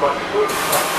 Pode tudo.